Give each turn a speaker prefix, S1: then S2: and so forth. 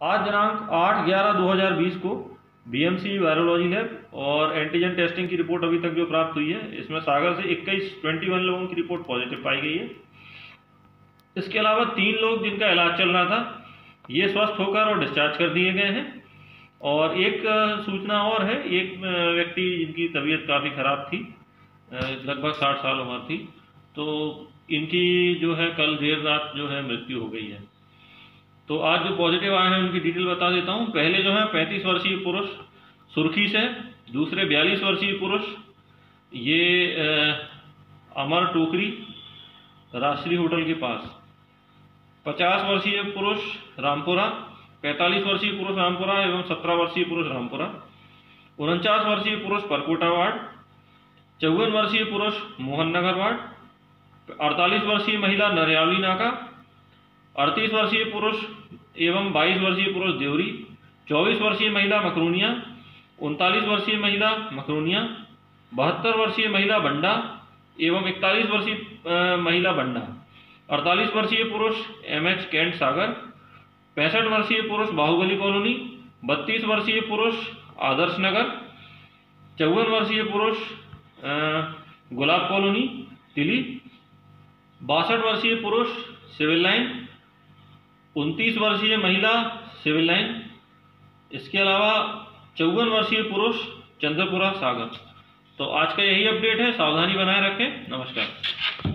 S1: आज दिनांक 8 ग्यारह 2020 को बीएमसी वायरोलॉजी लैब और एंटीजन टेस्टिंग की रिपोर्ट अभी तक जो प्राप्त हुई है, इसमें सागर से 21 21 लोगों की रिपोर्ट पॉजिटिव पाई गई है। इसके अलावा तीन लोग जिनका इलाज चल रहा था, ये स्वस्थ होकर और डिस्चार्ज कर दिए गए हैं। और एक सूचना और है, एक व्यक्ति जिनकी तबीयत काफ़ी ख़राब थी लगभग साठ साल उम्र थी। तो इनकी जो है कल देर रात जो है मृत्यु हो गई है। तो आज जो पॉजिटिव आए हैं, उनकी डिटेल बता देता हूँ। पहले जो है, पैंतीस वर्षीय पुरुष सुर्खी से, दूसरे बयालीस वर्षीय पुरुष, ये अमर टोकरी, राष्ट्रीय होटल के पास। पचास वर्षीय पुरुष रामपुरा, पैंतालीस वर्षीय पुरुष रामपुरा एवं सत्रह वर्षीय पुरुष रामपुरा। उनचास वर्षीय पुरुष परकोटा वार्ड, चौवन वर्षीय पुरुष मोहन नगर वार्ड, अड़तालीस वर्षीय महिला नरियावली नाका अड़तीस वर्षीय पुरुष एवं बाईस वर्षीय पुरुष देवरी, चौबीस वर्षीय महिला मकरूनिया, उनतालीस वर्षीय महिला मकरूनिया, बहत्तर वर्षीय महिला बंडा एवं इकतालीस वर्षीय महिला बंडा। अड़तालीस वर्षीय पुरुष एम एच कैंट सागर, पैंसठ वर्षीय पुरुष बाहुबली कॉलोनी, बत्तीस वर्षीय पुरुष आदर्श नगर, चौवन वर्षीय पुरुष गुलाब कॉलोनी, तिली, बासठ वर्षीय पुरुष सिविल लाइन उनतीस वर्षीय महिला, सिविल लाइन। इसके अलावा चौवन वर्षीय पुरुष, चंद्रपुरा सागर। तो आज का यही अपडेट है। सावधानी बनाए रखें। नमस्कार।